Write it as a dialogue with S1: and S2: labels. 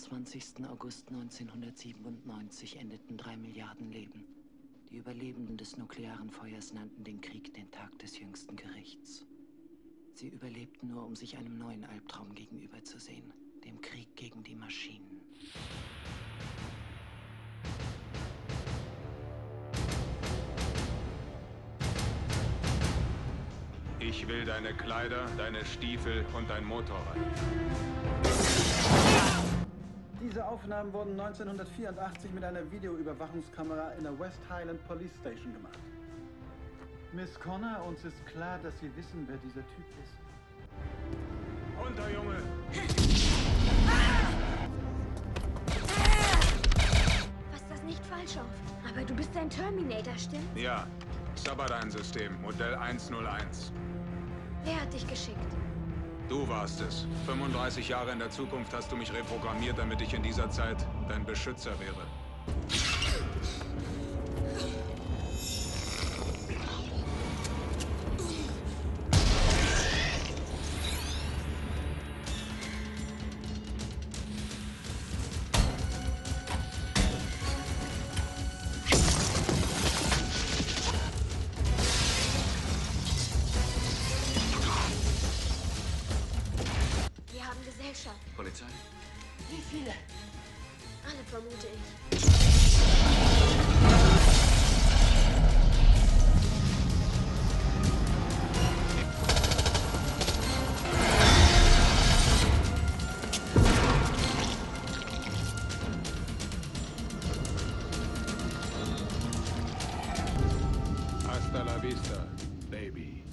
S1: 24. August 1997 endeten drei Milliarden Leben. Die Überlebenden des nuklearen Feuers nannten den Krieg den Tag des jüngsten Gerichts. Sie überlebten nur, um sich einem neuen Albtraum gegenüberzusehen, dem Krieg gegen die Maschinen.
S2: Ich will deine Kleider, deine Stiefel und dein Motorrad.
S3: Diese Aufnahmen wurden 1984 mit einer Videoüberwachungskamera in der West Highland Police Station gemacht. Miss Connor, uns ist klar, dass Sie wissen, wer dieser Typ ist.
S2: Runter, Junge!
S4: Was das nicht falsch auf. Aber du bist ein Terminator, stimmt?
S2: Ja, Sabadine-System, Modell 101.
S4: Wer hat dich geschickt?
S2: Du warst es. 35 Jahre in der Zukunft hast du mich reprogrammiert, damit ich in dieser Zeit dein Beschützer wäre.
S4: Wir haben Gesellschaft.
S5: Polizei?
S4: Wie viele? Alle vermute ich.
S2: Hasta la vista, baby.